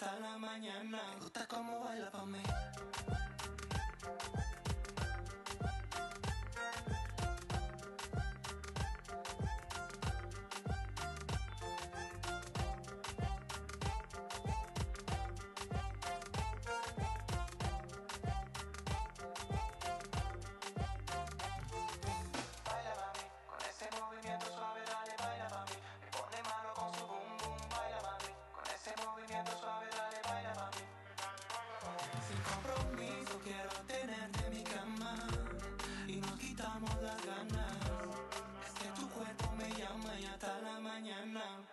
hasta la mañana. Gusta cómo baila pa' mí. down.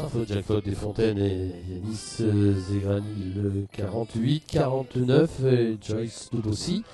sans faute, Jack Faute des Fontaines et Yanis Zegrani le 48, 49 et Joyce tout aussi.